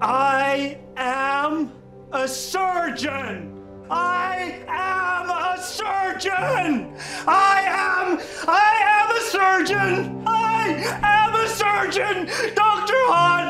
I am a surgeon. I am a surgeon. I am, I am a surgeon. I am a surgeon. Dr. Han,